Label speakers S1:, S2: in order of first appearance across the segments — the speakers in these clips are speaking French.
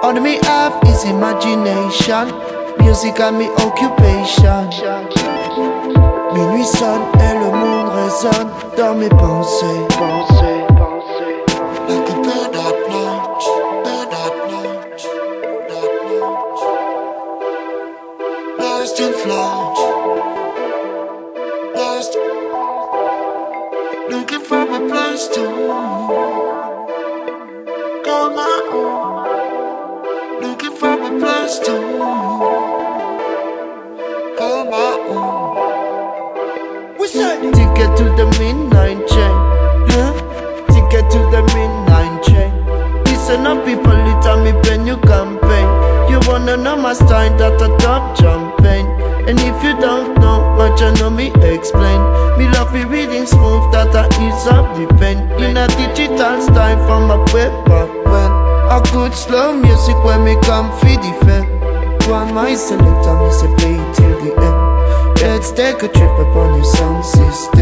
S1: All me have is imagination. Music and me occupation. Minuit sonne et le monde résonne dans mes pensées. Like a bird at night, bird the midnight train. Huh? Ticket to the midnight train. Listen up, people, it tell me when you campaign. You wanna know my style that I top champagne. And if you don't know much, I know me explain. Me love me reading smooth that I ease up the pen. In a digital style from a back when. I could slow music when me come feed defend. One my selector, me say play till the end. Let's take a trip upon your sound system.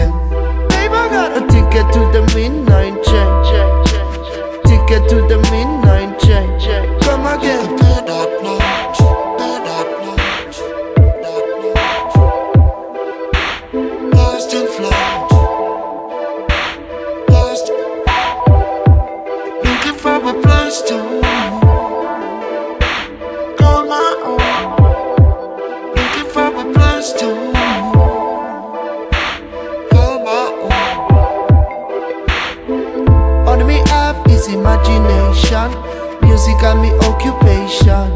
S1: Music and me occupation.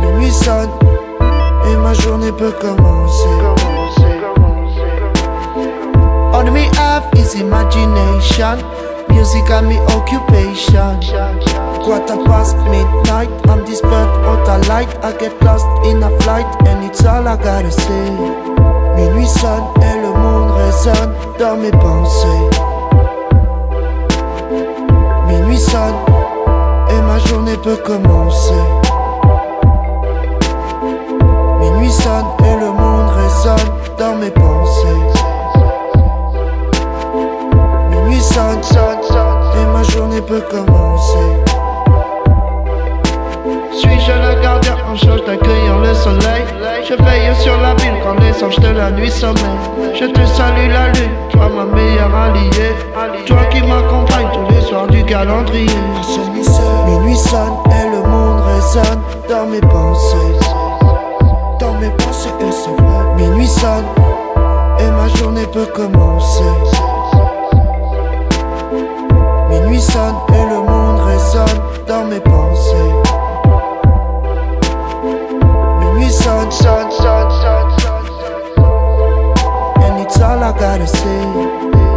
S1: Minuit sonne et ma journée peut commencer. All me have is imagination. Music and me occupation. Quarter past midnight, I'm bird out of light. I get lost in a flight, and it's all I gotta say. Minuit sonne et le monde résonne dans mes pensées. Sonne et ma journée peut commencer. Minuit sonne et le monde résonne dans mes pensées. Minuit sonne, et ma journée peut commencer. Suis-je le gardien en charge d'accueillir le soleil? Je veille sur la ville quand les anges de la nuit sommeillent Je te salue la lune, toi ma meilleure alliée Toi qui m'accompagne du calendrier. Minuit sonne et le monde résonne dans mes pensées. Dans mes pensées, et c'est. Minuit sonne et ma journée peut commencer. Minuit sonne et le monde résonne dans mes pensées. Minuit sonne, sonne, sonne, sonne, sonne, sonne. And it's all I gotta say.